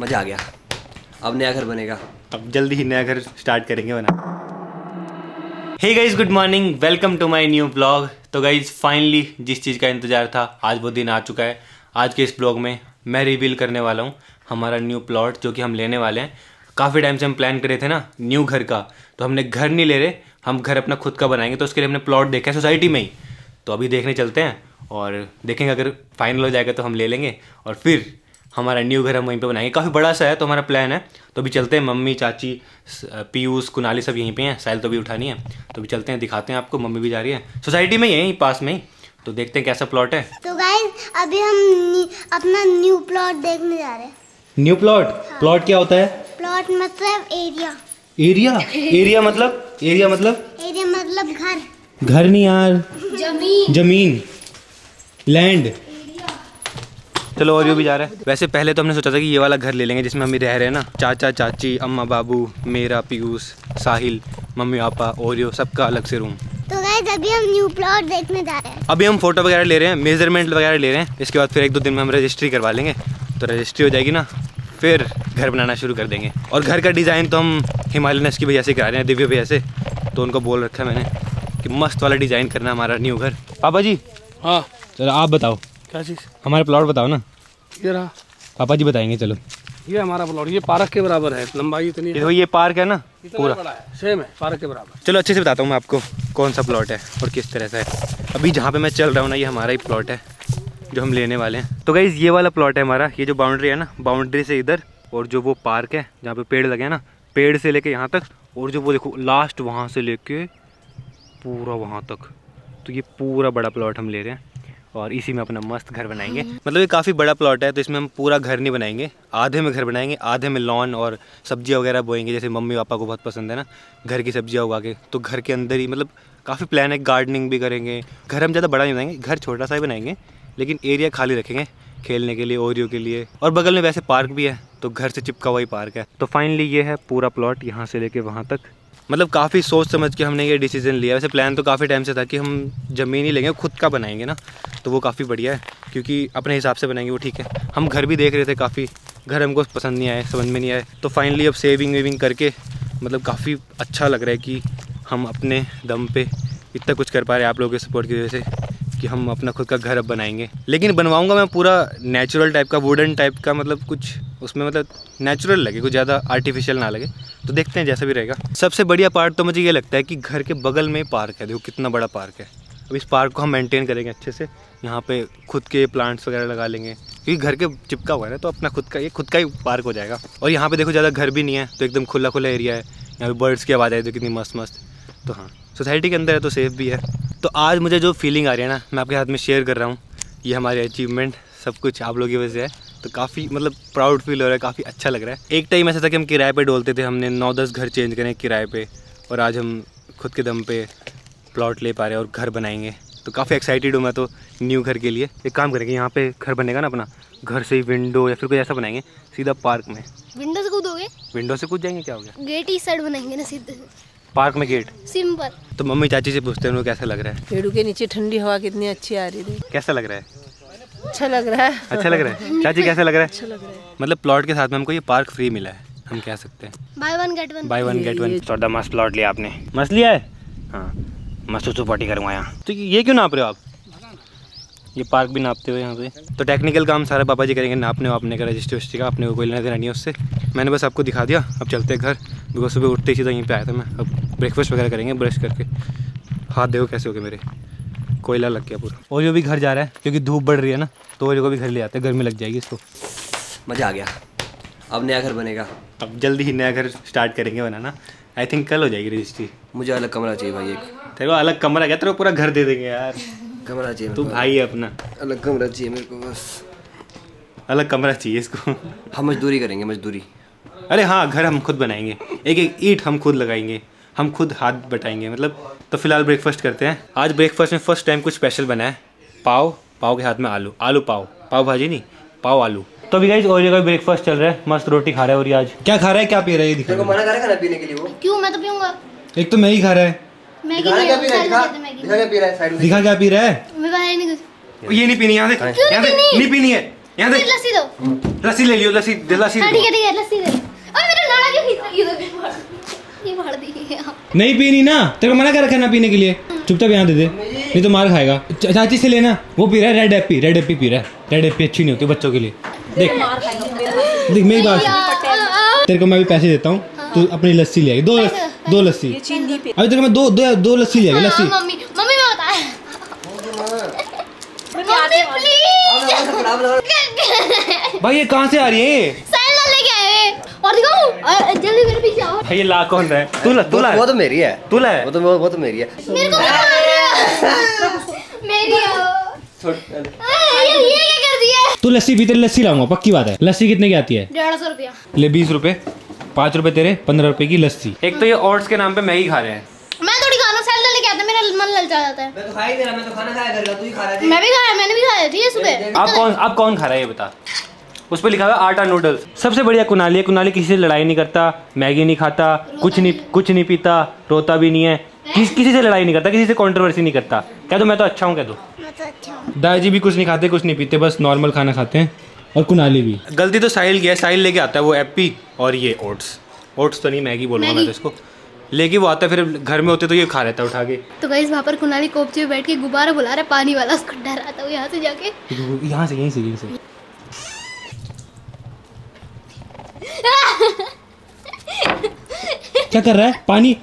मज़ा आ गया। अब नया घर बनेगा। अब जल्दी ही नया घर स्टार्ट करेंगे बना hey guys good morning welcome to my new blog तो गाइज़ फाइनली जिस चीज़ का इंतज़ार था, आज वो दिन आ चुका है। आज के इस ब्लॉग में मैं रिवील करने वाला हूँ हमारा न्यू प्लॉट जो कि हम लेने वाले हैं। काफ़ी टाइम से हम प्लान करे थे ना न्यू घर का। तो हमने घर नहीं ले रहे, हम घर अपना खुद का बनाएँगे। तो उसके लिए हमने प्लॉट देखा है सोसाइटी में ही। तो अभी देखने चलते हैं और देखेंगे अगर फाइनल हो जाएगा तो हम ले लेंगे। और फिर हमारा न्यू घर हम वहीं पे बनाएँगे। काफ़ी बड़ा सा है तो हमारा प्लान है। तो अभी चलते हैं मम्मी चाची पीयूष कुनाली सब यहीं पे हैं। साइल तो भी उठानी है। तो अभी चलते हैं दिखाते हैं आपको मम्मी भी जा रही है। सोसाइटी में ही है यहीं पास में ही। तो देखते हैं कैसा प्लॉट है। तो गाइस अभी हम नी- अपना न्यू प्लॉट देखने जा रहे हैं। न्यू प्लॉट प्लॉट क्या होता है? प्लॉट मतलब एरिया एरिया एरिया मतलब? एरिया मतलब? एरिया मतलब घर। घर नहीं यार। ज़मीन। ज़मीन। लैंड चलो और भी जा रहा है। वैसे पहले तो हमने सोचा था कि ये वाला घर ले लेंगे जिसमें हम रह रहे हैं ना। चाचा चाची अम्मा बाबू मेरा Piyush Sahil mummy papa Oreo सबका अलग से रूम तो गाइस अभी हम न्यू प्लॉट देखने जा रहे हैं। अभी हम फ़ोटो वगैरह ले रहे हैं मेज़रमेंट वगैरह ले रहे हैं। इसके बाद फिर एक दो दिन में हम रजिस्ट्री करवा लेंगे। तो रजिस्ट्री हो जाएगी ना फिर घर बनाना शुरू कर देंगे। और घर का डिज़ाइन तो हम हिमालयन की भैया से करा रहे हैं दिव्य भैया से। तो उनको बोल रखा है मैंने कि मस्त वाला डिज़ाइन करना है हमारा न्यू घर। पापा जी हाँ। चलो आप बताओ। क्या चीज़? हमारे प्लॉट बताओ ना। ये रहा पापा जी बताएँगे चलो। ये हमारा प्लॉट ये पार्क के बराबर है लंबाई इतनी ये देखो ये पार्क है ना पूरा बड़ा है सेम है पार्क के बराबर। चलो अच्छे से बताता हूँ मैं आपको कौन सा प्लॉट है और किस तरह से है। अभी जहाँ पे मैं चल रहा हूँ ना ये हमारा ही प्लॉट है जो हम लेने वाले हैं। तो गाइज़ ये वाला प्लॉट है हमारा ये जो बाउंड्री है ना बाउंड्री से इधर और जो वो पार्क है जहाँ पे पेड़ लगे हैं ना पेड़ से लेके यहाँ तक और जो वो देखो लास्ट वहाँ से लेके पूरा वहाँ तक। तो ये पूरा बड़ा प्लॉट हम ले रहे हैं। और इसी में अपना मस्त घर बनाएँगे। मतलब ये काफ़ी बड़ा प्लॉट है तो इसमें हम पूरा घर नहीं बनाएँगे। आधे में घर बनाएँगे आधे में लॉन और सब्ज़ियाँ वगैरह बोएँगे जैसे मम्मी पापा को बहुत पसंद है ना घर की सब्ज़ियाँ उगा के। तो घर के अंदर ही मतलब काफ़ी प्लान है गार्डनिंग भी करेंगे। घर हम ज़्यादा बड़ा नहीं बनाएँगे घर छोटा सा ही बनाएँगे लेकिन एरिया खाली रखेंगे खेलने के लिए ओरियो के लिए। और बगल में वैसे पार्क भी है तो घर से चिपका हुआ ही पार्क है। तो फाइनली ये है पूरा प्लॉट यहाँ से लेके वहाँ तक। मतलब काफ़ी सोच समझ के हमने ये डिसीज़न लिया। वैसे प्लान तो काफ़ी टाइम से था कि हम ज़मीन ही लेंगे, खुद का बनाएँगे ना तो वो काफ़ी बढ़िया है, क्योंकि अपने हिसाब से बनाएँगे, वो ठीक है। हम घर भी देख रहे थे काफ़ी, घर हमको पसंद नहीं आए, समझ में नहीं आए। तो फाइनली अब सेविंग वेविंग करके मतलब काफ़ी अच्छा लग रहा है कि हम अपने दम पे इतना कुछ कर पा रहे हैं, आप लोगों के सपोर्ट की वजह से। कि हम अपना खुद का घर अब बनाएँगे। लेकिन बनवाऊँगा मैं पूरा नेचुरल टाइप का वुडन टाइप का मतलब कुछ उसमें मतलब नेचुरल लगे, कुछ ज़्यादा आर्टिफिशियल ना लगे। तो देखते हैं, जैसा भी रहेगा। सबसे बढ़िया पार्ट तो मुझे ये लगता है कि घर के बगल में पार्क है। देखो, कितना बड़ा पार्क है। अब इस पार्क को हम मेंटेन करेंगे अच्छे से। यहाँ पे खुद के प्लांट्स वगैरह लगा लेंगे। क्योंकि घर के चिपका हुआ है ना तो अपना खुद का, ये खुद का ही पार्क हो जाएगा। और यहाँ पे देखो, ज़्यादा घर भी नहीं है तो एकदम खुला खुला एरिया है। यहाँ पे बर्ड्स की आवाज़ आई तो कितनी मस्त मस्त तो हाँ सोसाइटी के अंदर है तो सेफ़ भी है। तो आज मुझे जो फीलिंग आ रही है ना मैं आपके हाथ में शेयर कर रहा हूँ। ये हमारे अचीवमेंट सब कुछ आप लोगों की वजह से है। तो काफ़ी मतलब प्राउड फील हो रहा है काफ़ी अच्छा लग रहा है। एक टाइम ऐसा था कि हम किराए पे डोलते थे हमने नौ दस घर चेंज करें किराए पे और आज हम खुद के दम पे प्लॉट ले पा रहे हैं और घर बनाएँगे। तो काफ़ी एक्साइटेड हूँ मैं तो न्यू घर के लिए। एक काम करेंगे यहाँ पे घर बनेगा ना अपना घर से ही विंडो या फिर कोई ऐसा बनाएँगे सीधा पार्क में। विंडो से कूदोगे? विंडो से कूद जाएँगे क्या हो गया? गेट इस साइड बनाएँगे ना सीधे। पार्क में गेट? सिंपल तो मम्मी चाची से पूछते हैं कैसा लग रहा है? पेड़ों के नीचे ठंडी हवा कितनी अच्छी आ रही थी। कैसा लग रहा है? अच्छा लग रहा है। अच्छा लग रहा है? चाची कैसा लग रहा है? अच्छा लग रहा है। मतलब प्लॉट के साथ में हमको ये पार्क फ्री मिला है हम कह सकते हैं। Buy one get one buy one get one चौदह मस्त प्लॉट लिया आपने। मस्त लिया है? हाँ मस्त चौपाटी करूँगा यहाँ तो ये क्यों नाप रहे हो आप? ये पार्क भी नापते हुए यहाँ पे। तो टेक्निकल काम सारा पापा जी करेंगे नापने वापने का रजिस्ट्री वजिस्ट्री का अपने को कोई लेना देना नहीं है उससे। मैंने बस आपको दिखा दिया अब चलते हैं घर बिकॉज़ सुबह उठते ही सीधा यहीं पे आया था मैं। अब ब्रेकफास्ट वगैरह करेंगे ब्रश करके। हाथ देखो कैसे हो गए मेरे। कोयला लग गया पूरा। और जो भी घर जा रहा है क्योंकि धूप बढ़ रही है ना तो ओरियो को भी घर ले आते हैं गर्मी लग जाएगी इसको। मज़ा आ गया। अब नया घर बनेगा। अब जल्दी ही नया घर स्टार्ट करेंगे बनाना। आई थिंक कल हो जाएगी रजिस्ट्री मुझे अलग कमरा चाहिए भाई एक। तेरे को अलग कमरा क्या? तेरे को पूरा घर दे देंगे यार। कमरा चाहिए तू भाई है अपना। अलग कमरा चाहिए मेरे को बस। अलग कमरा चाहिए इसको। हम मजदूरी करेंगे मजदूरी। अरे हाँ घर हम खुद बनाएँगे। एक एक ईट हम खुद लगाएँगे। हम खुद हाथ बटाएँगे। मतलब तो फ़िलहाल ब्रेकफास्ट करते हैं। आज ब्रेकफास्ट में फ़र्स्ट टाइम कुछ स्पेशल बना है। पाव पाव के हाथ में आलू। आलू पाव। पाव भाजी नहीं पाव आलू। तो अभी गाइज़ ओरियो का ब्रेकफास्ट चल रहा है। मस्त रोटी खा रहा है और आज। क्या खा रहा है? क्या पी रहा है? ये दिखा तेरे को मना करेगा ना पीने के लिए वो। क्यों? मैं तो पीऊँगा। एक तो मैं ही खा रहा है। मैगी क्या पी रहा? है दिखा क्या पी रहा? है साइड में दिखा क्या पी रहा? है मैं बाहर नहीं कुछ। ये नहीं पीनी यहाँ से यहाँ से नहीं पीनी है। यहाँ से लस्सी दो। लस्सी ले लियो लस्सी हाँ दे। ठीक है ठीक है लस्सी दे। और मेरा नाला क्यों खींच रही है? ये फाड़ ये फाड़ दी नहीं पीनी ना। तेरे को मना कर रखा ना पीने के लिए? चुपचाप यहाँ दे दे। नहीं तो मार खाएगा। चाची से लेना। वो पी रहा है रेड एप्पी रेड एप्पी पी रहा है। रेड एप्पी अच्छी नहीं होती बच्चों के लिए। देख। देख मेरी बात तेरे को मैं भी पैसे देता हूँ। तू अपनी लस्सी ले आई। दो दो लस्सी। अभी तेरे को मैं दो दो दो लस्सी ले आई लस्सी। मम्मी मम्मी मैं बता प्लीज़ भाई ये कहाँ से आ रही है? ये सैंडल लेके आए और जल्दी मेरे पीछे आओ। भाई ये ला कौन है? तू ला तू वो, ला। वो तो मेरी है। तू ला। है वो तो वो, वो तो मेरी है। मेरे को हो। मेरी हो। अरे, ये ये क्या कर दिया तू लस्सी पी तेरी लस्सी लाऊँगा पक्की बात है। लस्सी कितने की आती है? डेढ़ सौ रुपया। ले बीस रुपए। पाँच रुपए तेरे पंद्रह रुपए की लस्सी। एक तो ये ओट्स के नाम पे मैगी खा रहे हैं। मैं थोड़ी खाना सैंडल लेके आता मेरा मन ललचा जाता है। मैं तो खा ही दे रहा मैं तो खाना खाया करेगा तू ही खा रहा मैं भी खाया मैंने भी खाया थी ये सुबह। आप कौन आप कौन खा रहा है ये बता। उस पर लिखा हुआ है आटा नूडल्स। सबसे बढ़िया कुनाली है कुनाली किसी से लड़ाई नहीं करता मैगी नहीं खाता कुछ नहीं कुछ नहीं पीता रोता भी नहीं है। किस, किसी से लड़ाई नहीं करता किसी से कंट्रोवर्सी नहीं करता। कह दो मैं तो अच्छा हूँ कह दो। मैं तो अच्छा हूँ। दादाजी भी कुछ नहीं खाते कुछ नहीं पीते बस नॉर्मल खाना खाते हैं। और कुनाली भी। गलती तो साहिल की है साहिल लेके आता है वो एप्पी और ये ओट्स ओट्स तो नहीं मैगी बोलूँगा मैं तो इसको। लेके वो आता है फिर घर में होते तो ये खा लेता है उठा के। तो गाइस वहाँ पर कुनाली कोपचे में बैठ के गुब्बारा बुला रहा है पानी वाला उसको डराता हूँ यहाँ से जाके। यहाँ से यहीं से यहीं से। क्या कर रहा है? पानी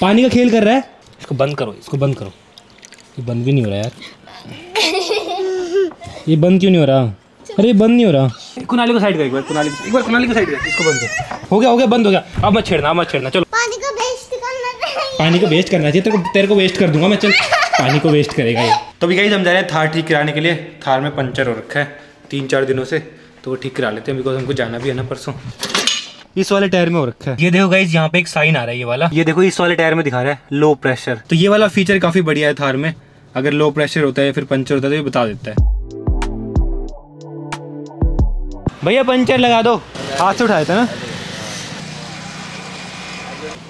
पानी का खेल कर रहा है? इसको बंद करो इसको बंद करो। ये बंद भी नहीं हो रहा यार। ये बंद क्यों नहीं हो रहा? अरे बंद नहीं हो रहा। कुनाली को साइड कर एक बार कुनाली एक बार कुनाली को साइड कर इसको बंद कर। हो गया हो गया बंद हो गया। अब मत छेड़ना अब मत छेड़ना चलो। पानी को वेस्ट करना चाहिए। पानी को वेस्ट करना चाहिए तेरे को तेरे को वेस्ट कर दूँगा मैं चल। पानी को वेस्ट करेगा ये। तो भी कहीं हम जा रहे हैं थार ठीक कराने के लिए। थार में पंचर हो रखा है तीन चार दिनों से तो वो ठीक करा लेते हैं बिकॉज़ हमको जाना भी है ना परसों। इस वाले टायर में हो रखा है। ये देखो गाइज़ यहाँ पे एक साइन आ रहा है ये वाला। ये देखो इस वाले टायर में दिखा रहा है लो प्रेशर तो ये वाला फीचर काफ़ी बढ़िया है थार में। अगर लो प्रेशर होता है या फिर पंचर होता है तो ये बता देता है। भैया पंचर लगा दो। हाथ से उठाया था ना?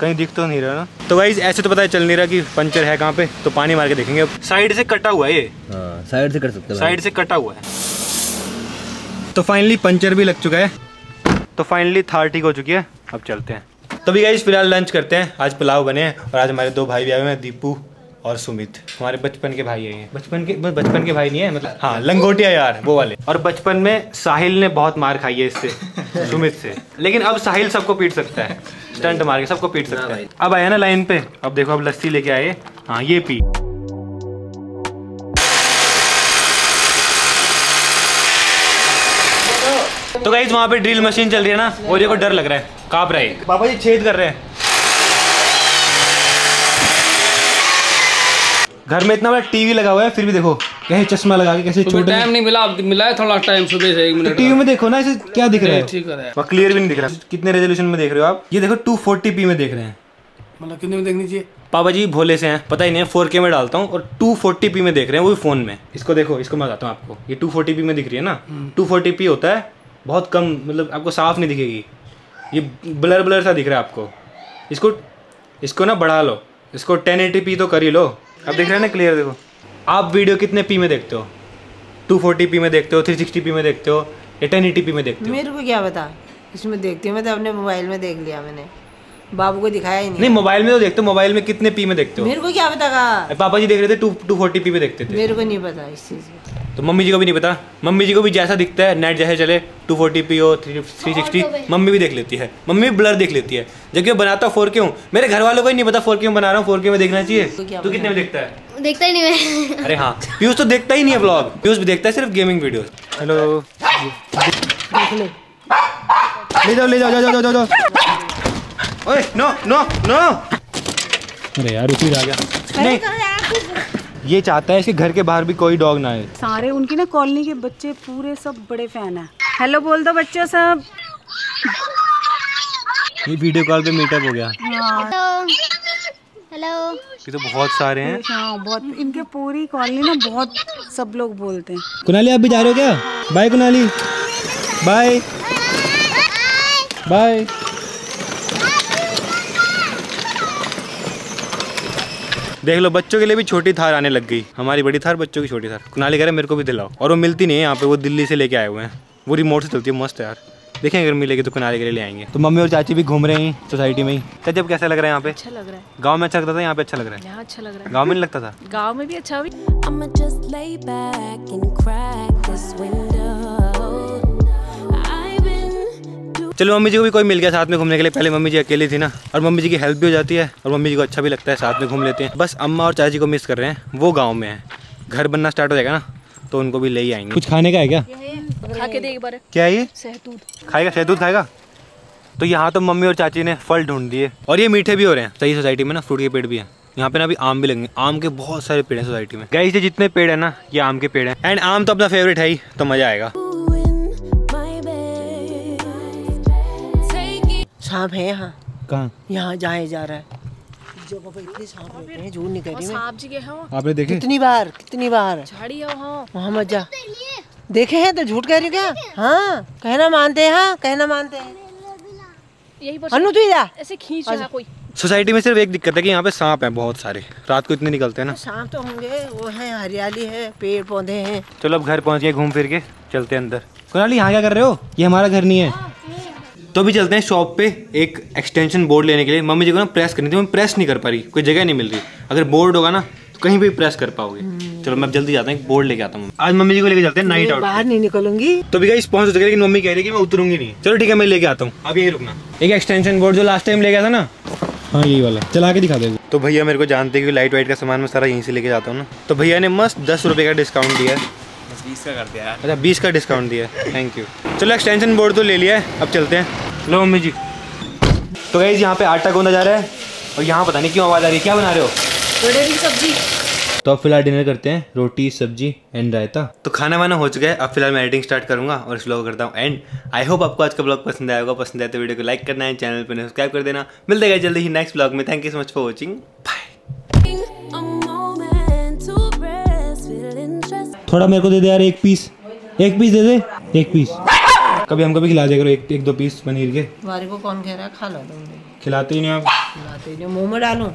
कहीं दिख तो नहीं रहा ना। तो भाई ऐसे तो पता चल नहीं रहा कि पंचर है कहाँ पे तो पानी मार के देखेंगे अब। साइड से कटा हुआ है ये। हाँ साइड से कट सकते हो साइड से कटा हुआ है। तो फाइनली पंचर भी लग चुका है। तो फाइनली थार ठीक हो चुकी है। अब चलते हैं। तो भी गाइज़ फ़िलहाल लंच करते हैं। आज पुलाव बने हैं और आज हमारे दो भाई भी आए हुए हैं दीपू और सुमित हमारे बचपन के भाई है ये। बचपन के बचपन के भाई नहीं है मतलब हाँ लंगोटिया यार वो वाले। और बचपन में साहिल ने बहुत मार खाई है इससे सुमित से। लेकिन अब साहिल सबको पीट सकता है। स्टंट मार के सबको पीट सकता है। अब आया ना लाइन पे अब देखो अब लस्सी लेके आए। हाँ ये पी। तो गाइज़ वहाँ पे ड्रिल मशीन चल रही है ना और ये को डर लग रहा है काँप रहा है। पापा जी छेद कर रहे हैं। घर में इतना बड़ा टीवी लगा हुआ है फिर भी देखो कैसे चश्मा लगा के कैसे छोटे टाइम नहीं मिला मिला है थोड़ा टाइम सुबह से एक मिनट टीवी में देखो ना इसे क्या दिख रहा है? ठीक है वहाँ क्लियर भी नहीं दिख रहा। कितने रेजोल्यूशन में देख रहे हो आप? ये देखो 240p में देख रहे हैं। मतलब कितने में देखनी चाहिए? पापा जी भोले से हैं पता ही नहीं है 4K में डालता हूँ और 240p में देख रहे हैं वो भी फ़ोन में। इसको देखो इसको मैं बताता हूँ आपको। ये 240p में दिख रही है ना? 240p होता है बहुत कम मतलब आपको साफ़ नहीं दिखेगी। ये ब्लर ब्लर सा दिख रहा है आपको। इसको इसको ना बढ़ा लो। इसको 1080p तो कर ही लो। अब दिख रहे है ना क्लियर देखो। आप वीडियो कितने पी में देखते हो? 240p में देखते हो 360p में देखते हो या 1080p में देखते हो? मेरे को क्या बता इसमें देखती हूँ, मैं तो अपने मोबाइल में देख लिया मैंने। बाबू को दिखाया ही नहीं। नहीं मोबाइल में तो देखते हो मोबाइल में कितने पी में देखते हो? मेरे को क्या पता का पापा जी देख रहे थे टू टू फोर्टी पी में देखते थे। मेरे को नहीं पता इस चीज़ का। तो मम्मी जी को भी नहीं पता। मम्मी जी को भी जैसा दिखता है नेट जैसे चले टू फोर्टी पी हो थ्री थ्री सिक्सटी मम्मी भी देख लेती है। मम्मी भी ब्लर देख लेती है। जबकि मैं बनाता हूँ फोर के हूँ मेरे घर वालों को ही नहीं पता फोर के बना रहा हूँ फोर के में देखना चाहिए। तू कितने में देखता है? देखता ही नहीं मैं। अरे हाँ पीयूष तो देखता ही नहीं है ब्लॉग पीयूष भी देखता है सिर्फ़ गेमिंग वीडियो हेलो ले जाओ ले जाओ जाओ जाओ जाओ जाओ। ओए नो नो नो अरे यार उसी आ गया। नहीं। ये चाहता है इसके घर के बाहर भी कोई डॉग ना आए। सारे उनकी ना कॉलोनी के बच्चे पूरे सब बड़े फ़ैन हैं। हेलो बोल दो बच्चों सब। ये वीडियो कॉल पे मीटअप हो गया। हेलो हेलो ये तो बहुत सारे हैं। हाँ बहुत इनके पूरी कॉलोनी ना बहुत सब लोग बोलते हैं। कुनाली आप भी जा रहे हो क्या? बाय कुनाली। बाय बाय देख लो बच्चों के लिए भी छोटी थार आने लग गई। हमारी बड़ी थार बच्चों की छोटी थार। कुनाली कह रहे मेरे को भी दिलाओ। और वो मिलती नहीं है यहाँ पे वो दिल्ली से लेके आए हुए हैं। वो रिमोट से चलती है मस्त यार। देखें अगर मिलेगी तो कुनाली के लिए ले आएँगे। तो मम्मी और चाची भी घूम रहे हैं सोसाइटी में ही। तो जब कैसा लग रहा है यहाँ पे? अच्छा लग रहा है। गाँव में अच्छा लगता था यहाँ पे अच्छा लग रहा है? यहाँ अच्छा लग रहा है। गाँव में नहीं लगता था? गाँव में भी अच्छा भी चलो मम्मी जी को भी कोई मिल गया साथ में घूमने के लिए। पहले मम्मी जी अकेली थी ना। और मम्मी जी की हेल्प भी हो जाती है और मम्मी जी को अच्छा भी लगता है साथ में घूम लेते हैं। बस अम्मा और चाची को मिस कर रहे हैं। वो गाँव में है। घर बनना स्टार्ट हो जाएगा ना तो उनको भी ले ही आएँगे। कुछ खाने का है क्या? खा के देख बार। क्या ये? सहतूत खाएगा? शहतूत खाएगा? तो यहाँ तो मम्मी और चाची ने फल ढूंढ दिए। और ये मीठे भी हो रहे हैं। सही सोसाइटी में ना फ्रूट के पेड़ भी हैं। यहाँ पे ना अभी आम भी लगेंगे। आम के बहुत सारे पेड़ हैं सोसाइटी में। गाइस ये जितने पेड़ है ना ये आम के पेड़ हैं। एंड आम तो अपना फेवरेट है ही तो मज़ा आएगा। सांप है यहाँ। कहाँ? यहाँ जाए जा रहा है। जो बाबा इतने सांप रहते हैं झूठ नहीं कह रही मैं। सांप जी के हैं आपने देखे? कितनी बार कितनी बार। झाड़ी है वहाँ। वहाँ मत जा देखे हैं तो झूठ कह रही क्या? हाँ। कहना मानते हैं हाँ कहना मानते हैं। यही अनु तू ऐसे खींच रहा कोई। सोसाइटी में सिर्फ़ एक दिक्कत है कि यहाँ पे सांप हैं बहुत सारे। रात को इतने निकलते हैं ना। सांप तो होंगे वो है हरियाली है पेड़ पौधे हैं। चलो अब घर पहुँच गए घूम फिर के चलते हैं अंदर। कुनाली यहाँ क्या कर रहे हो? ये हमारा घर नहीं है। तो अभी चलते हैं शॉप पे एक एक्सटेंशन बोर्ड लेने के लिए। मम्मी जी को ना प्रेस करनी थी मैं प्रेस नहीं कर पा रही कोई जगह नहीं मिल रही। अगर बोर्ड होगा ना तो कहीं भी प्रेस कर पाओगे। चलो मैं अब जल्दी जाता हूँ बोर्ड लेके आता हूँ। आज मम्मी जी को लेके जाते हैं नाइट आउट बाहर नहीं निकलूँगी। तो भी गाइस पहुँच चुके लेकिन मम्मी कह रही है कि मैं उतरूँगी नहीं। चलो ठीक है मैं लेके आता हूँ। अब यही रुकना। एक एक्सटेंशन बोर्ड जो लास्ट टाइम ले गया था ना। हाँ यही वाला। चला के दिखा दे तो भैया मेरे को जानते हैं कि लाइट वाइट का सामान मैं सारा यहीं से लेके जाता हूँ ना। तो भैया ने मस्त दस रुपये का डिस्काउंट दिया है। बीस का कर दिया अच्छा बीस का डिस्काउंट दिया। थैंक यू चलो एक्सटेंशन बोर्ड तो ले लिया है। अब चलते हैं। लो मम्मी जी। तो गाइज़ यहाँ पे आटा गूंदा जा रहा है और यहाँ पता नहीं क्यों आवाज़ आ रही है। क्या बना रहे हो? बड़े की सब्ज़ी। तो अब फ़िलहाल डिनर करते हैं। रोटी सब्ज़ी एंड रायता। तो खाना वाना हो चुका है। अब फ़िलहाल मैं एडिटिंग स्टार्ट करूँगा और इस ब्लॉग करता हूँ एंड आई होप आपको आज का ब्लॉग पसंद आएगा पसंद आए तो वीडियो को लाइक करना है चैनल पर सब्सक्राइब कर देना। मिलते गए जल्दी ही नेक्स्ट ब्लॉग में। Thank you so much for watching थोड़ा मेरे को दे दे यार एक पीस। एक पीस दे दे एक पीस। कभी हम कभी खिला दिया करो एक एक दो पीस पनीर के। तुम्हारे को कौन कह रहा है खा लो तुम खिलाते ही नहीं आप। खिलाते ही नहीं, मुँह में डालूं.